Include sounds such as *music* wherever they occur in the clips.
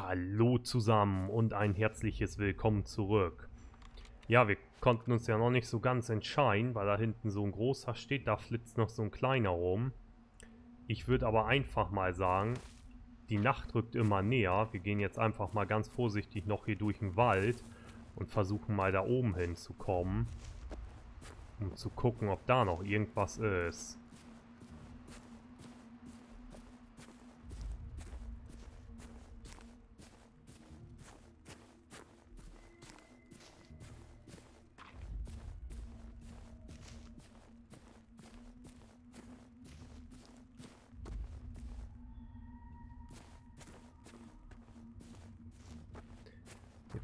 Hallo zusammen und ein herzliches Willkommen zurück. Ja, wir konnten uns ja noch nicht so ganz entscheiden, weil da hinten so ein großer steht, da flitzt noch so ein kleiner rum. Ich würde aber einfach mal sagen, die Nacht rückt immer näher. Wir gehen jetzt einfach mal ganz vorsichtig noch hier durch den Wald und versuchen mal da oben hinzukommen, um zu gucken, ob da noch irgendwas ist.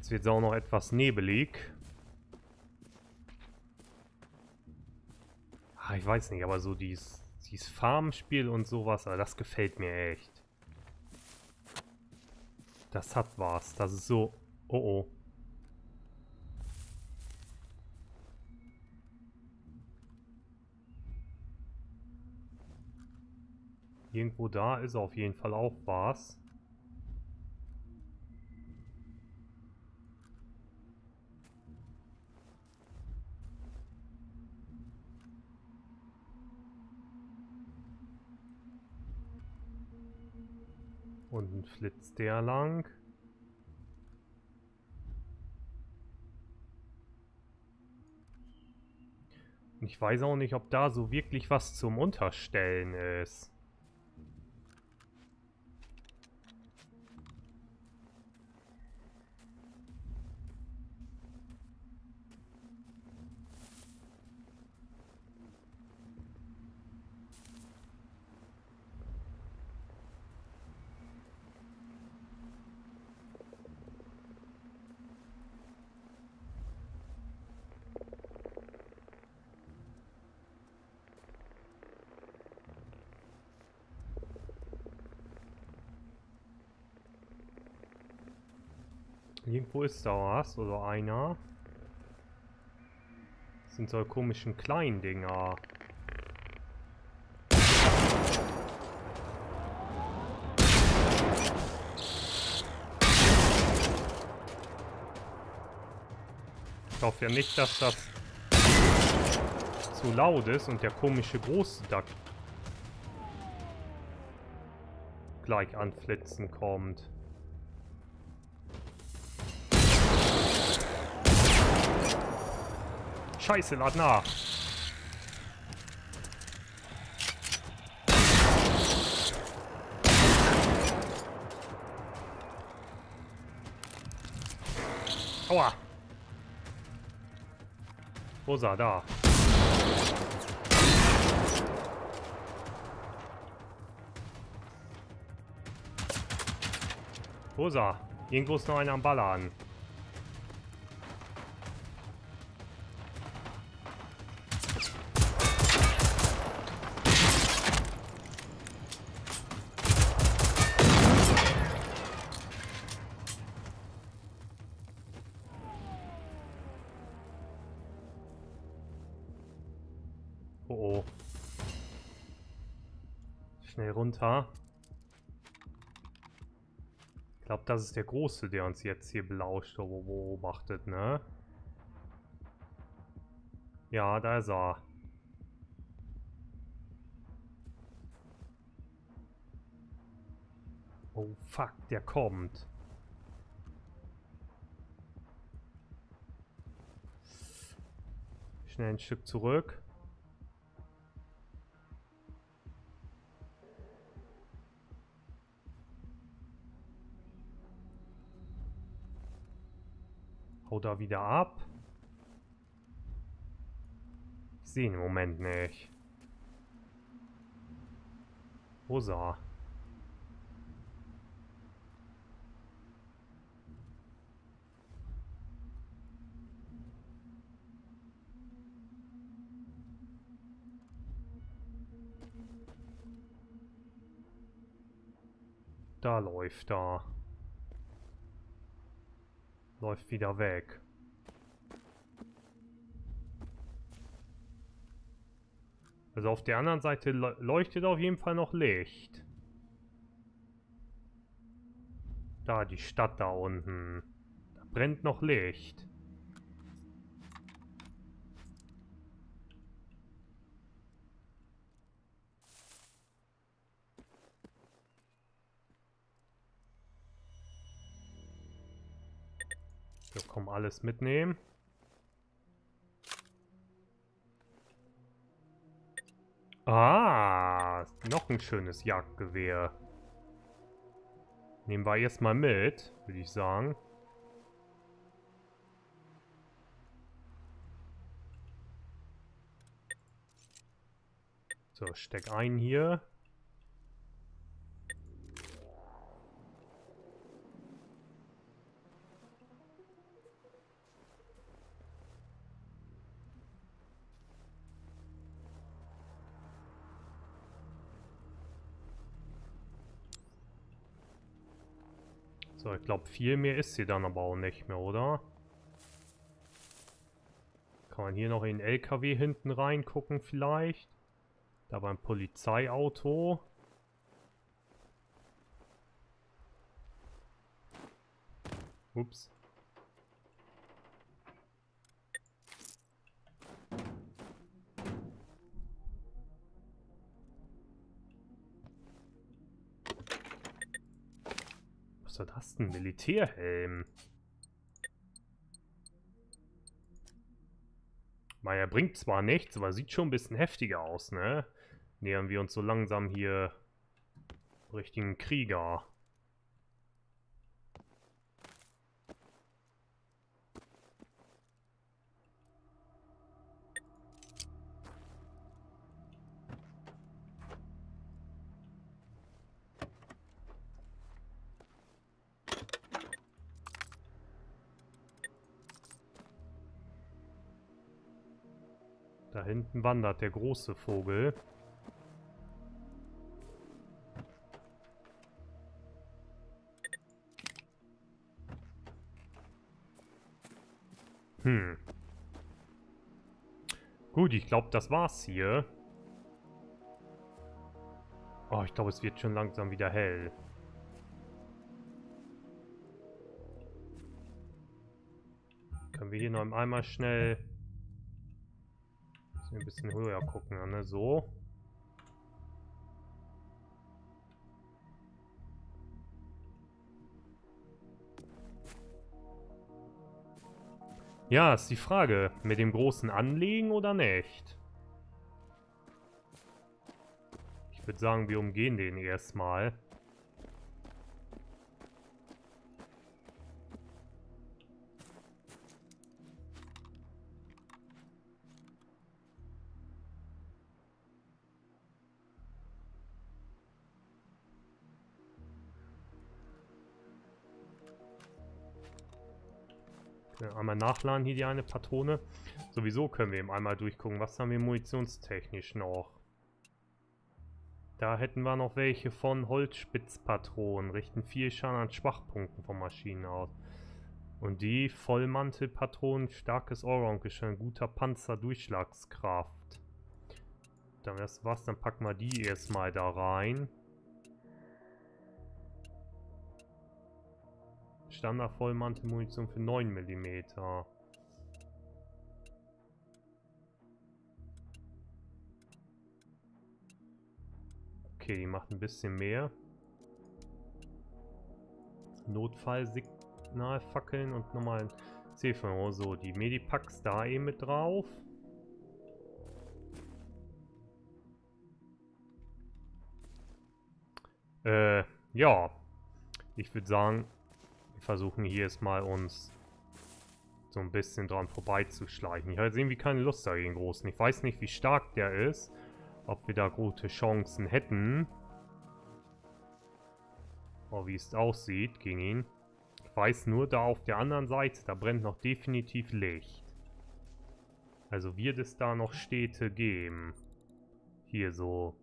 Jetzt wird auch noch etwas nebelig. Ah, ich weiß nicht, aber so dieses, dieses Farmspiel und sowas, das gefällt mir echt. Das hat was. Das ist so... Oh oh. Irgendwo da ist auf jeden Fall auch was. Unten flitzt der lang. Und ich weiß auch nicht, ob da so wirklich was zum Unterstellen ist. Irgendwo ist da was, oder einer. Das sind so komischen kleinen Dinger. Ich hoffe ja nicht, dass das zu laut ist und der komische Große da gleich anflitzen kommt. Scheiße, lad nach. Aua. Er? Da. Er? Irgendwo ist noch einer am Ballern. Das ist der Große, der uns jetzt hier belauscht beobachtet, ne? Ja, da ist er. Oh fuck, der kommt. Schnell ein Stück zurück. Da wieder ab. Ich sehe ihn im Moment nicht. Er? Da läuft er läuft wieder weg. Also auf der anderen Seite leuchtet auf jeden Fall noch Licht. Da, die Stadt da unten. Da brennt noch Licht. Kommen alles mitnehmen. Ah, noch ein schönes Jagdgewehr. Nehmen wir jetzt mal mit, würde ich sagen. So, steck ein hier. So, ich glaube, viel mehr ist sie dann aber auch nicht mehr, oder? Kann man hier noch in den LKW hinten reingucken vielleicht? Da war ein Polizeiauto. Ups. Das denn? Militärhelm. Naja, bringt zwar nichts, aber sieht schon ein bisschen heftiger aus, ne? Nähern wir uns so langsam hier richtigen Krieger. Da hinten wandert der große Vogel. Hm. Gut, ich glaube, das war's hier. Oh, ich glaube, es wird schon langsam wieder hell. Können wir hier noch einmal schnell ein bisschen höher gucken, ne? So. Ja, ist die Frage. Mit dem großen Anlegen oder nicht? Ich würde sagen, wir umgehen den erstmal. Einmal nachladen hier die eine Patrone. Sowieso können wir eben einmal durchgucken. Was haben wir munitionstechnisch noch? Da hätten wir noch welche von Holzspitzpatronen. Richten viel Schaden an Schwachpunkten von Maschinen aus. Und die Vollmantelpatronen, starkes Allround-Geschirr, guter Panzer-Durchschlagskraft. Dann das was, dann packen wir die erstmal da rein. Standard-Vollmantel-Munition für 9 mm. Okay, die macht ein bisschen mehr. Notfallsignalfackeln und nochmal ein C5. So, die Medipacks da eben mit drauf. Äh, ja. Ich würde sagen, versuchen hier jetzt mal uns so ein bisschen dran vorbeizuschleichen. Ich habe irgendwie keine Lust da gegen Großen. Ich weiß nicht, wie stark der ist. Ob wir da gute Chancen hätten. Oh, wie es aussieht gegen ihn. Ich weiß nur, da auf der anderen Seite, da brennt noch definitiv Licht. Also wird es da noch Städte geben. Hier so.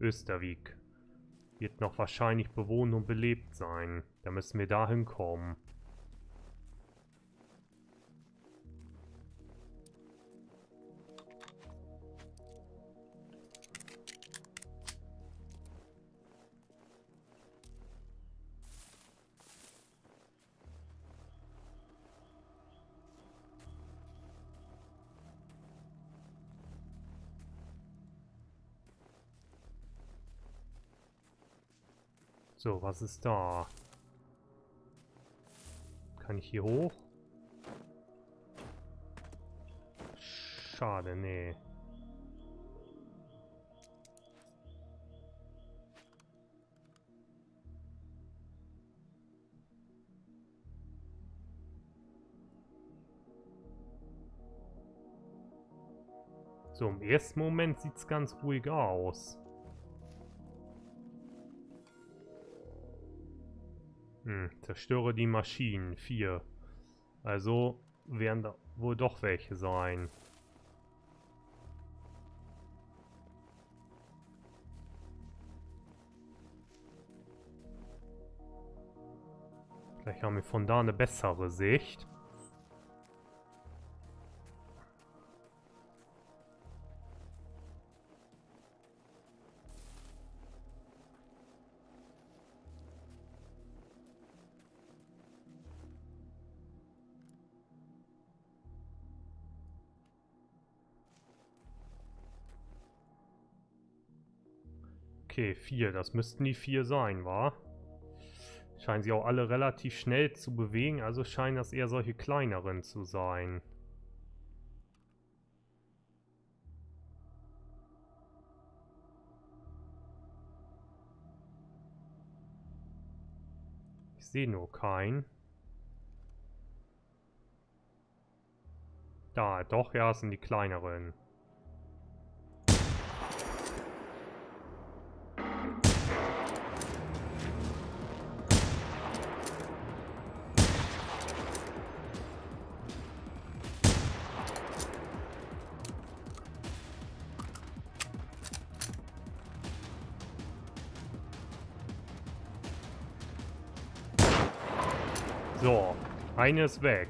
Österwijk. Wird noch wahrscheinlich bewohnt und belebt sein. Da müssen wir da hinkommen. So, was ist da? Kann ich hier hoch? Schade, nee. So, im ersten Moment sieht es ganz ruhig aus. Hm, zerstöre die Maschinen. Vier. Also werden da wohl doch welche sein. Vielleicht haben wir von da eine bessere Sicht. Okay, vier. Das müssten die vier sein, wa? Scheinen sie auch alle relativ schnell zu bewegen, also scheinen das eher solche kleineren zu sein. Ich sehe nur keinen. Da, doch, ja, es sind die kleineren. Eine ist weg.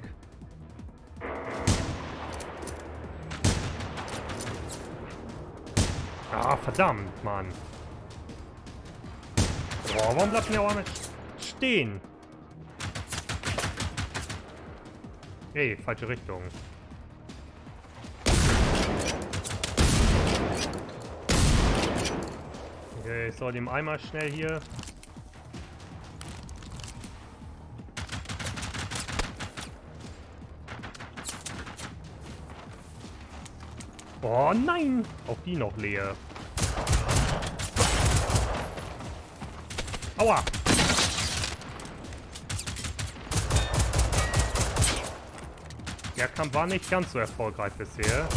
Ah, verdammt, Mann. Boah, warum bleibt mir auch nicht stehen? Ey, falsche Richtung. Okay, ich soll dem einmal schnell hier Oh nein! Auch die noch leer. Aua! Der Kampf war nicht ganz so erfolgreich bisher.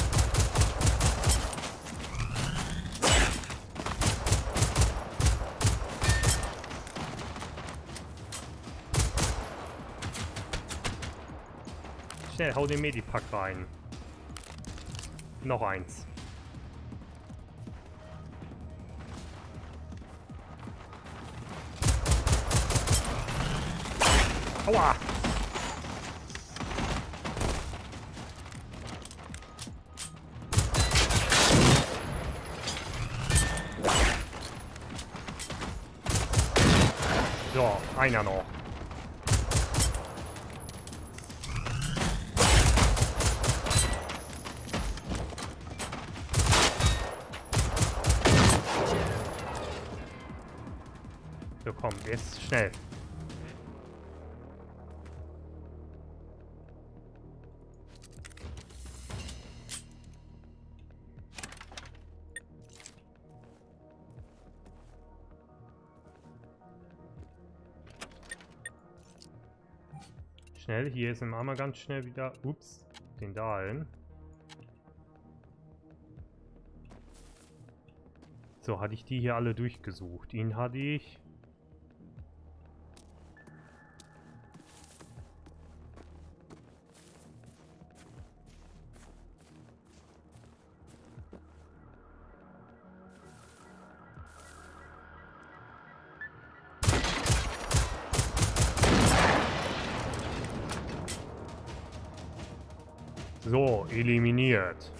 Schnell, hau den Medipack rein. Noch eins. Aua! So, einer noch. Jetzt schnell. Schnell, hier ist im Armer ganz schnell wieder, ups, den dahin. So, hatte ich die hier alle durchgesucht. Ihn hatte ich. So, eliminiert.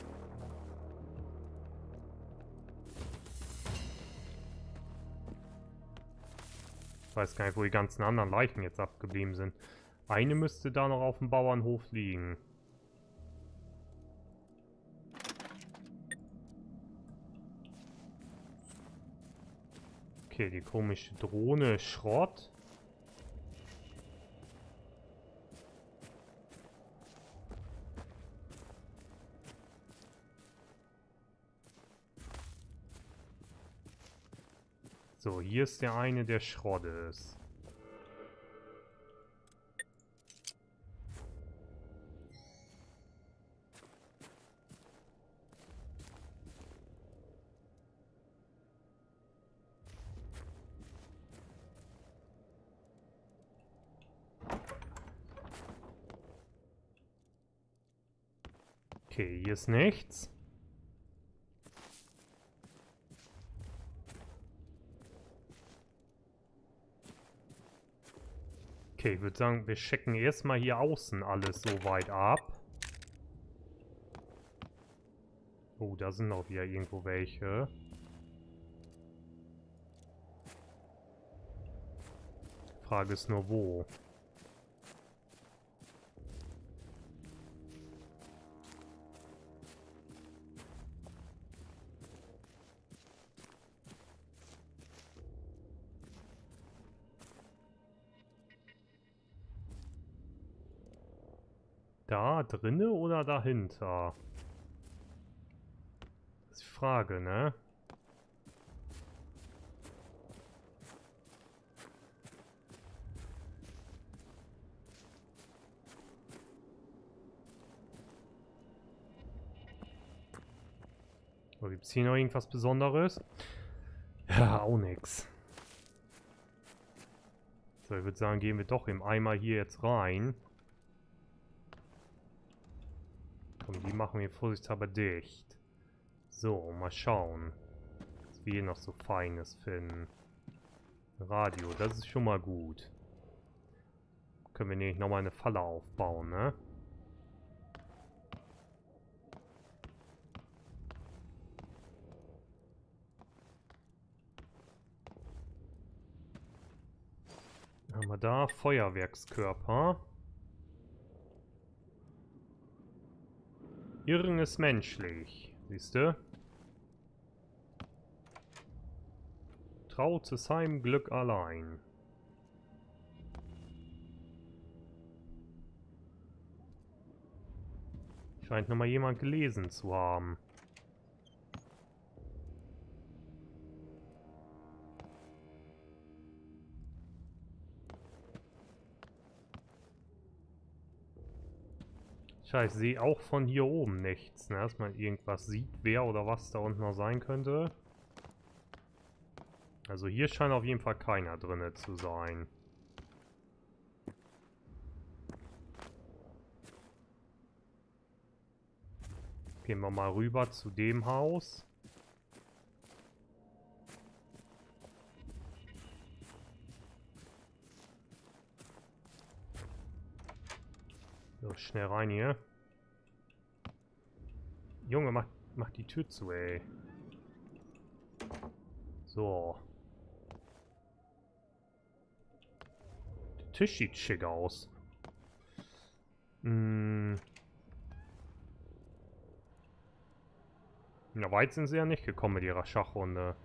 Ich weiß gar nicht, wo die ganzen anderen Leichen jetzt abgeblieben sind. Eine müsste da noch auf dem Bauernhof liegen. Okay, die komische Drohne Schrott. So, hier ist der eine, der Schrott ist. Okay, hier ist nichts. Okay, ich würde sagen, wir checken erstmal hier außen alles so weit ab. Oh, da sind auch wieder irgendwo welche. Frage ist nur wo. Drinne oder dahinter? Das ist die Frage, ne? Oh, Gibt es hier noch irgendwas Besonderes? Ja, auch nix. So, ich würde sagen, gehen wir doch im Eimer hier jetzt rein. Komm, die machen wir vorsichtshalber dicht. So, mal schauen. Was wir hier noch so Feines finden. Radio, das ist schon mal gut. Können wir nämlich nochmal eine Falle aufbauen, ne? Haben wir da Feuerwerkskörper. Irren ist menschlich. Siehst du? Trautes Heim, Glück allein. Scheint nochmal jemand gelesen zu haben. Scheiße, ich sehe auch von hier oben nichts, ne? Dass man irgendwas sieht, wer oder was da unten noch sein könnte. Also hier scheint auf jeden Fall keiner drinne zu sein. Gehen wir mal rüber zu dem Haus. Schnell rein hier. Junge, mach, mach die Tür zu, ey. So. Der Tisch sieht schick aus. Hm. Ja, weit sind sie ja nicht gekommen mit ihrer Schachrunde.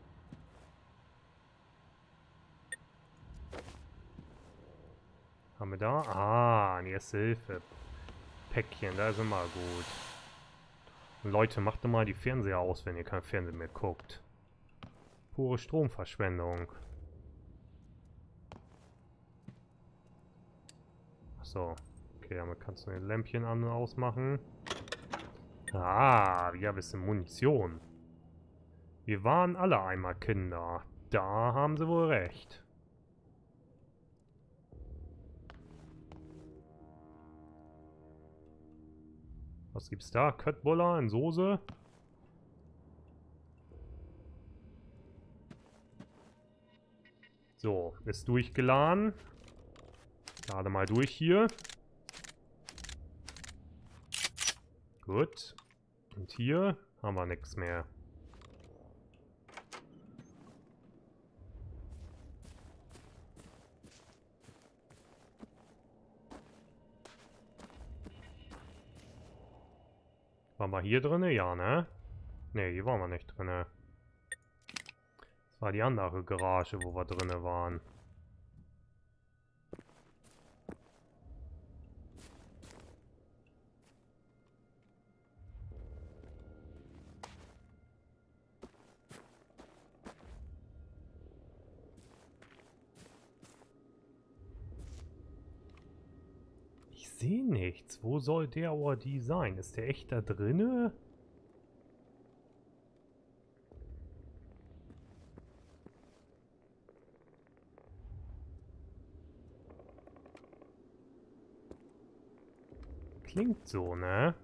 Haben wir da? Ah, eine erste Hilfe. Päckchen, da ist immer gut. Leute, macht doch mal die Fernseher aus, wenn ihr kein Fernsehen mehr guckt. Pure Stromverschwendung. So. Okay, damit kannst du ein Lämpchen an und ausmachen. Ah, wir haben ein bisschen Munition. Wir waren alle einmal Kinder. Da haben sie wohl recht. Was gibt's da? Köttbuller in Soße? So, ist durchgeladen. Gerade mal durch hier. Gut. Und hier haben wir nichts mehr. Waren wir hier drin? Ja, ne? Ne, hier waren wir nicht drin. Das war die andere Garage, wo wir drinnen waren. sehe nichts. Wo soll der oder die sein? Ist der echt da drinne? Klingt so, ne?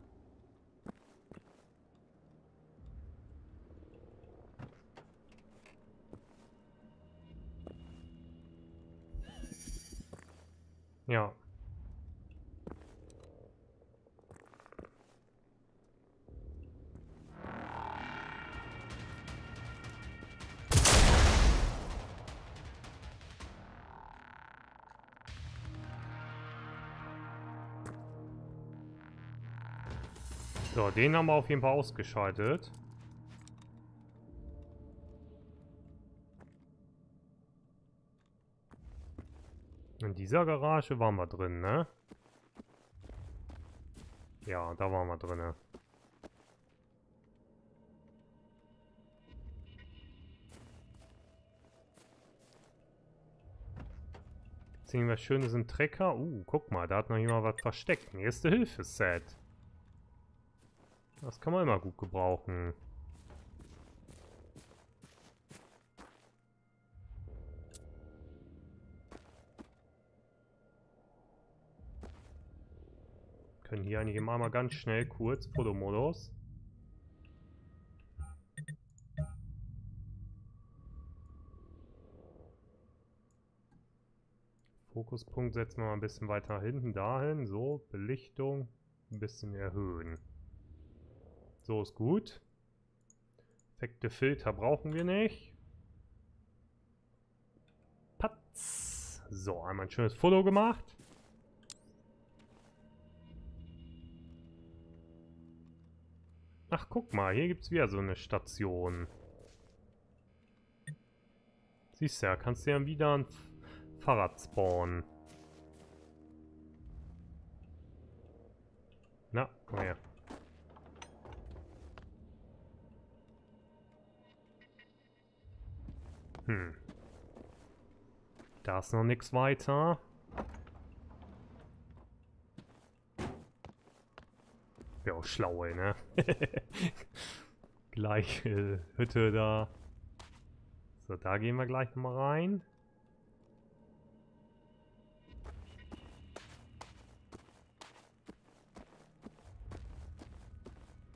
Den haben wir auf jeden Fall ausgeschaltet. In dieser Garage waren wir drin, ne? Ja, da waren wir drin. Ziehen wir schönes im Trecker. Uh, guck mal, da hat noch jemand was versteckt. Ein Erste-Hilfe-Set. Das kann man immer gut gebrauchen. Können hier eigentlich immer mal ganz schnell kurz Fotomodus. Fokuspunkt setzen wir mal ein bisschen weiter hinten dahin. So, Belichtung ein bisschen erhöhen. So ist gut. Effekte Filter brauchen wir nicht. Patz. So, einmal ein schönes Foto gemacht. Ach, guck mal, hier gibt es wieder so eine Station. Siehst du ja, kannst du ja wieder ein Fahrrad spawnen. Na, komm her. Hm. Da ist noch nichts weiter. Ja, auch schlau, ey, ne? *laughs* Gleiche Hütte da. So, da gehen wir gleich nochmal rein.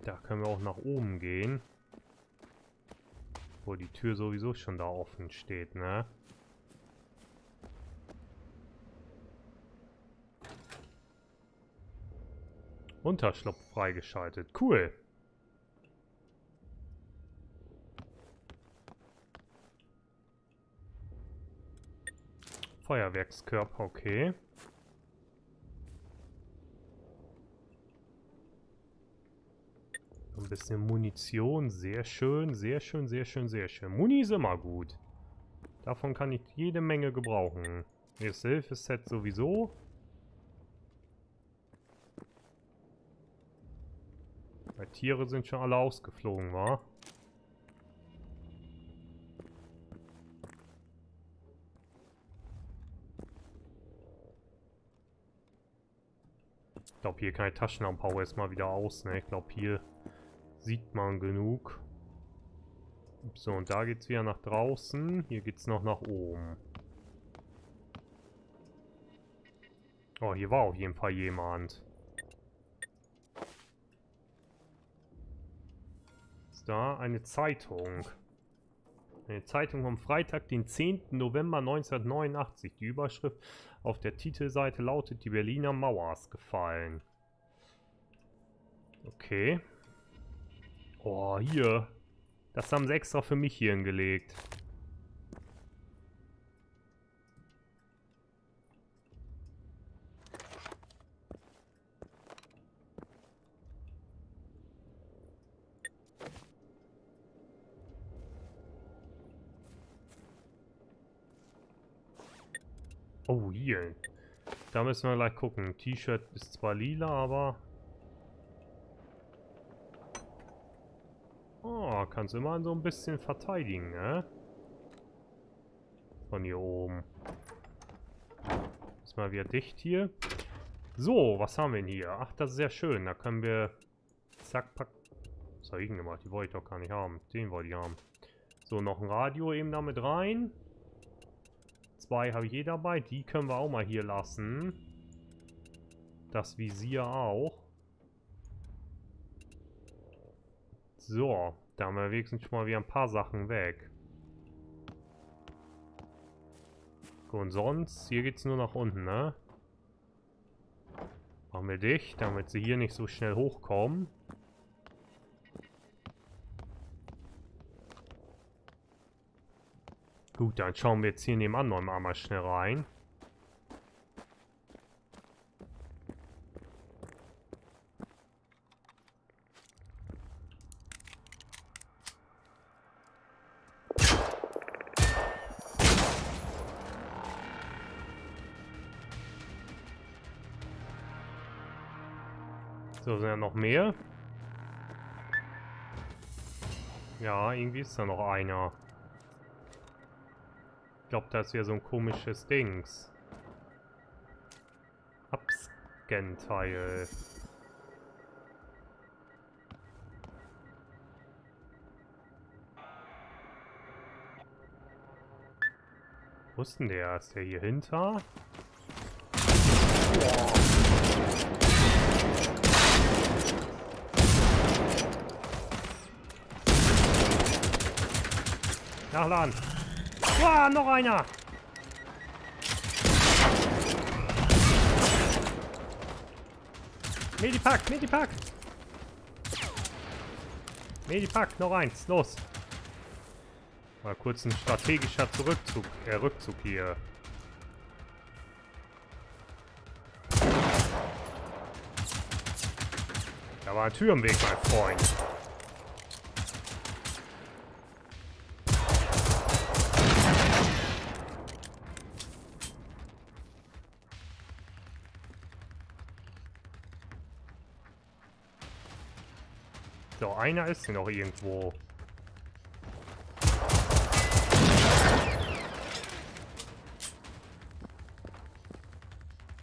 Da können wir auch nach oben gehen. Wo die Tür sowieso schon da offen steht, ne? Unterschlupf freigeschaltet. Cool. Feuerwerkskörper, okay. Ein bisschen Munition, sehr schön, sehr schön, sehr schön, sehr schön. Muni ist immer gut. Davon kann ich jede Menge gebrauchen. Das Hilfe-Set sowieso. Die Tiere sind schon alle ausgeflogen, wa? Ich glaube, hier kann ich Taschenlampe erstmal wieder aus, ne? Ich glaube, hier Sieht man genug. So, und da geht es wieder nach draußen. Hier geht es noch nach oben. Oh, hier war auf jeden Fall jemand. Ist da eine Zeitung. Eine Zeitung vom Freitag, den 10. November 1989. Die Überschrift auf der Titelseite lautet, die Berliner Mauer ist gefallen. Okay. Oh, hier. Das haben sie extra für mich hier hingelegt. Oh, hier. Da müssen wir gleich gucken. T-Shirt ist zwar lila, aber kannst immer so ein bisschen verteidigen, ne? Von hier oben. Ist mal wieder dicht hier. So, was haben wir denn hier? Ach, das ist sehr schön. Da können wir... Zack, pack... Was habe ich denn gemacht? Die wollte ich doch gar nicht haben. Den wollte ich haben. So, noch ein Radio eben damit rein. Zwei habe ich eh dabei. Die können wir auch mal hier lassen. Das Visier auch. So, da haben wir wenigstens schon mal wieder ein paar Sachen weg. Und sonst, hier geht es nur nach unten, ne? Machen wir dicht, damit sie hier nicht so schnell hochkommen. Gut, dann schauen wir jetzt hier nebenan noch mal schnell rein. So, sind ja noch mehr. Ja, irgendwie ist da noch einer. Ich glaube, das ist ja so ein komisches Dings. Abscan-Teil. Wo ist denn der? Ist der hier hinter? Nachladen. Wow, noch einer. Medipack, Medipack. Medipack, noch eins, los. Mal kurz ein strategischer Zurückzug, äh, Rückzug hier. Da war eine Tür im Weg, mein Freund. So, einer ist hier noch irgendwo.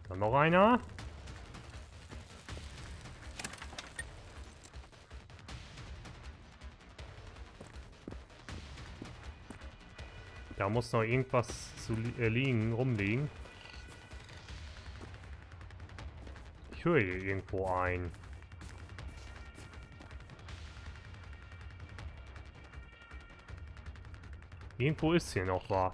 Dann noch einer. Da muss noch irgendwas zu äh, liegen, rumliegen. Ich höre hier irgendwo ein. Irgendwo ist hier noch was.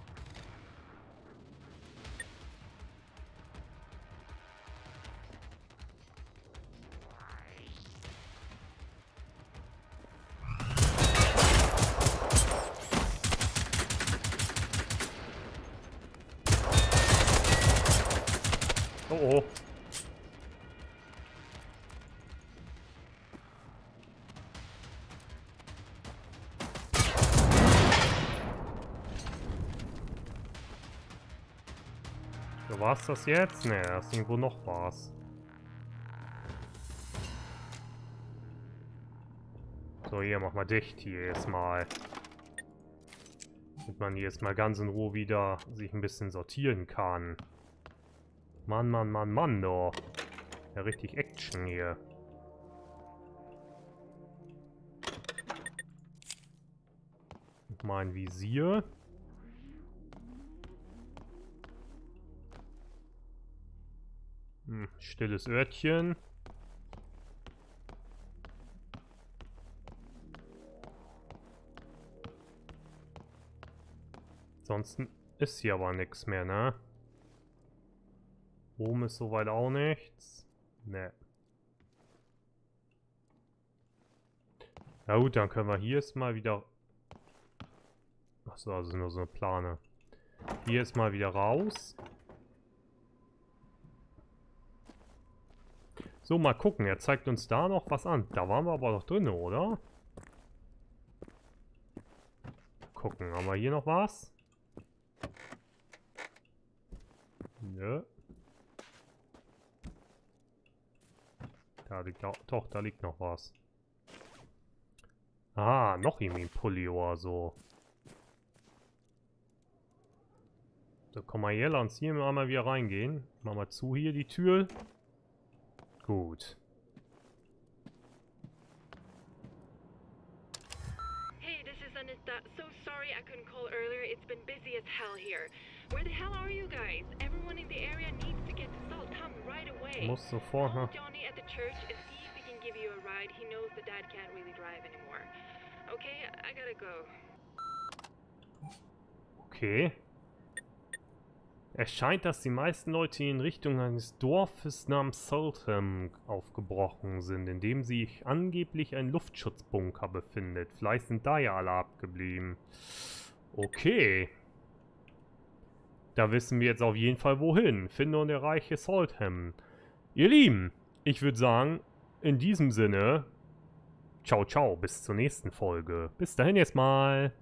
War's das jetzt? Ne, da ist irgendwo noch was. So, hier, mach mal dicht hier erstmal. Damit man hier erstmal ganz in Ruhe wieder sich ein bisschen sortieren kann. Mann, Mann, Mann, Mann, doch. Ja, richtig Action hier. Mein Visier. Stilles Örtchen. Ansonsten ist hier aber nichts mehr, ne? Oben ist soweit auch nichts. Ne. Na gut, dann können wir hier ist mal wieder... Achso, also nur so eine Plane. Hier ist mal wieder raus. So, mal gucken. Er zeigt uns da noch was an. Da waren wir aber noch drin, oder? Gucken, haben wir hier noch was? Nö. Da liegt auch, doch, da liegt noch was. Ah, noch irgendwie ein Pulli oder so. So, komm mal hier, lass uns hier mal wieder reingehen. Mach mal zu hier die Tür. Gut. Hey, this is Anita. So sorry I couldn't call earlier. It's been busy as hell here. Where the hell are you guys? Everyone in the area needs to get to Saltham right away. Muss sofort, ne? Johnny at the church and see if he can give you a ride. He knows the dad can't really drive anymore. Okay, I gotta go. Okay. Es scheint, dass die meisten Leute in Richtung eines Dorfes namens Saltham aufgebrochen sind, in dem sich angeblich ein Luftschutzbunker befindet. Vielleicht sind da ja alle abgeblieben. Okay. Da wissen wir jetzt auf jeden Fall wohin. Finde und erreiche Saltham. Ihr Lieben, ich würde sagen, in diesem Sinne, ciao ciao, bis zur nächsten Folge. Bis dahin jetzt mal.